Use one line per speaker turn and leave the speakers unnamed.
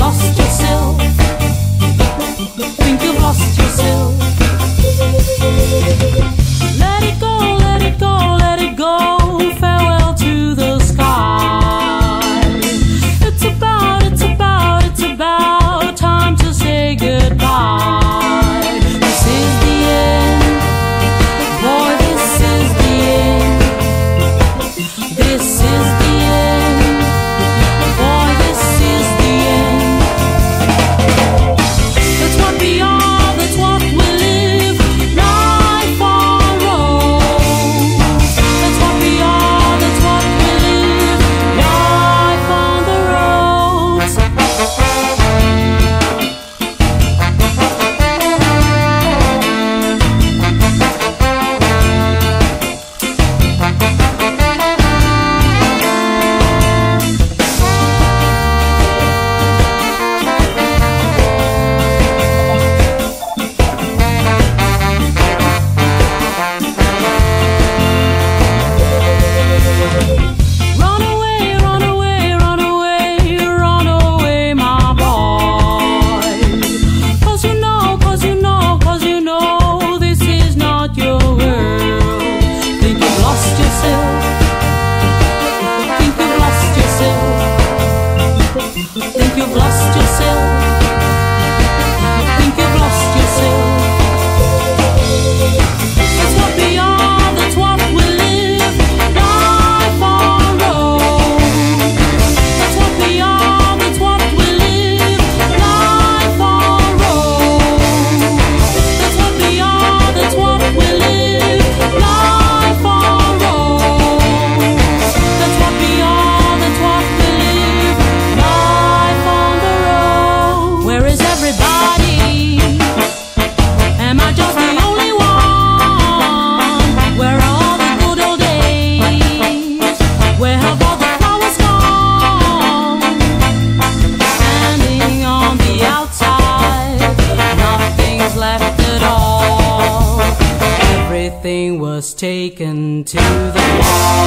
Everything taken to the wall.